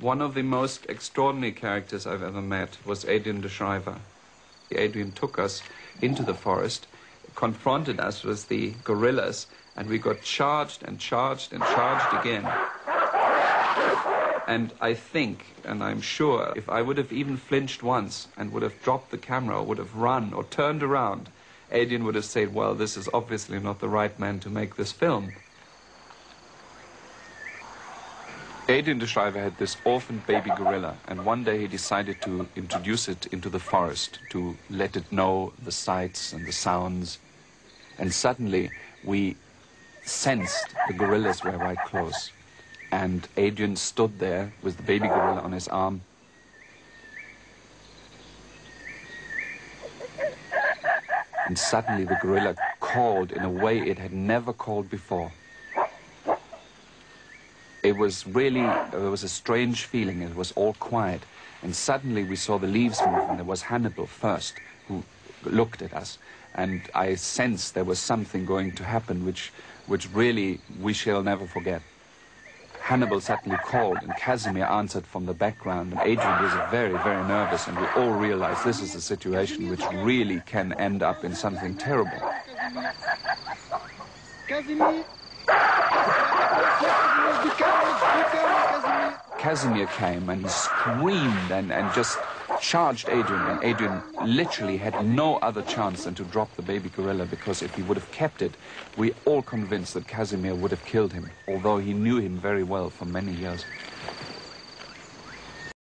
One of the most extraordinary characters I've ever met was Adrian Deschryver. Adrian took us into the forest, confronted us with the gorillas, and we got charged and charged and charged again. And I think, and I'm sure, if I would have even flinched once and would have dropped the camera or would have run or turned around, Adrian would have said, well, this is obviously not the right man to make this film. Adrian Deschryver had this orphaned baby gorilla, and one day he decided to introduce it into the forest to let it know the sights and the sounds. And suddenly we sensed the gorillas were right close. And Adrian stood there with the baby gorilla on his arm. And suddenly the gorilla called in a way it had never called before it was really, it was a strange feeling. It was all quiet. And suddenly we saw the leaves move, and there was Hannibal first, who looked at us. And I sensed there was something going to happen, which, which really we shall never forget. Hannibal suddenly called, and Casimir answered from the background. And Adrian was very, very nervous, and we all realized this is a situation which really can end up in something terrible. Casimir! Casimir came and he screamed and, and just charged Adrian, and Adrian literally had no other chance than to drop the baby gorilla because if he would have kept it, we all convinced that Casimir would have killed him, although he knew him very well for many years.